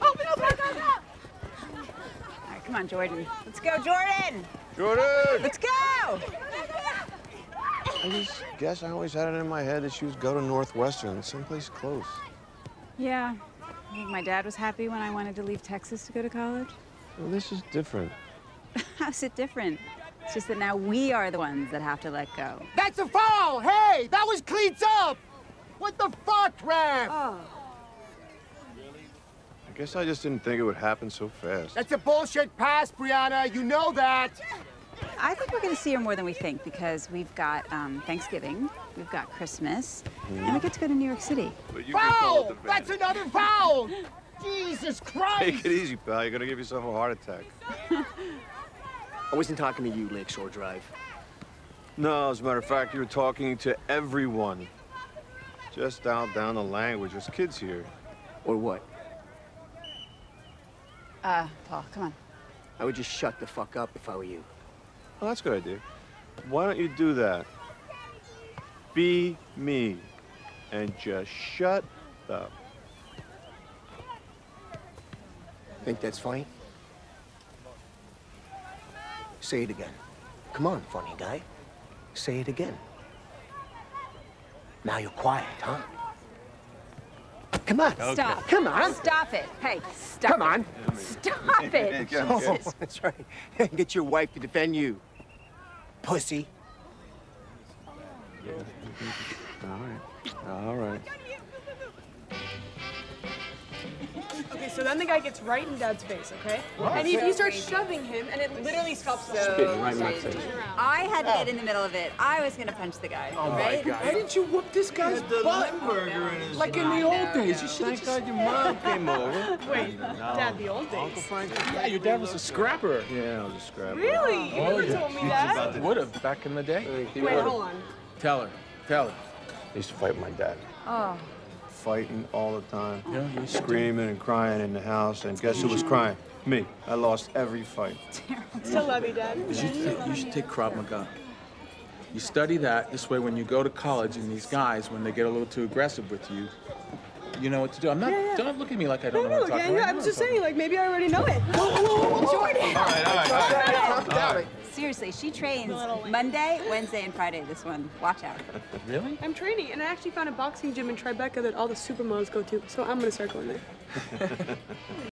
Open up, open up! All right, come on, Jordan. Let's go, Jordan! Jordan! Let's go! I just guess I always had it in my head that she was go to Northwestern, someplace close. Yeah, I think my dad was happy when I wanted to leave Texas to go to college. Well, this is different. How's it different? It's just that now we are the ones that have to let go. That's a foul! Hey, that was cleats up! What the fuck, Raf? Oh. I guess I just didn't think it would happen so fast. That's a bullshit pass, Brianna. You know that. I think we're going to see her more than we think because we've got um, Thanksgiving, we've got Christmas, and we get to go to New York City. But you Foul! That's another foul! Jesus Christ! Take it easy, pal. You're gonna give yourself a heart attack. I wasn't talking to you, Lakeshore Drive. No, as a matter of fact, you were talking to everyone. Just dial down the language. There's kids here. Or what? Uh, Paul, come on. I would just shut the fuck up if I were you. Well, that's a good idea. Why don't you do that? Be me. And just shut up. Think that's funny? Say it again. Come on, funny guy. Say it again. Now you're quiet, huh? Come on. Stop. Come on. Stop it. Hey, stop Come it. on. Stop it. Oh, that's right. Get your wife to defend you. Pussy. All right. All right. So then the guy gets right in Dad's face, okay? And he, he starts shoving him, and it literally stops the So crazy. I had to oh. get in the middle of it. I was going to punch the guy, oh right? Why didn't you whoop this guy's butt? Like in the old days. You should have Thank God your mom came over. Wait, Dad, the old days. Uncle Frank? Yeah, your dad was a scrapper. Yeah, I was a scrapper. Really? You oh, never yeah. told me that. Would have back in the day. He Wait, hold on. Tell her. Tell her. I used to fight my dad. Oh, Fighting all the time. Yeah, you. Screaming and crying in the house. And guess who was crying? Me. I lost every fight. Still love you, Dad. You should, take, you should take Krav Maga. You study that. This way, when you go to college and these guys, when they get a little too aggressive with you, you know what to do. I'm not. Yeah, yeah. Don't look at me like I don't No, know no, what I'm yeah, talking yeah, about. I was just saying, like, maybe I already know it. Jordan. All right, all right, all right. Seriously, she trains Monday, Wednesday, and Friday. This one. Watch out. Really? I'm training, and I actually found a boxing gym in Tribeca that all the supermodels go to, so I'm gonna start going there.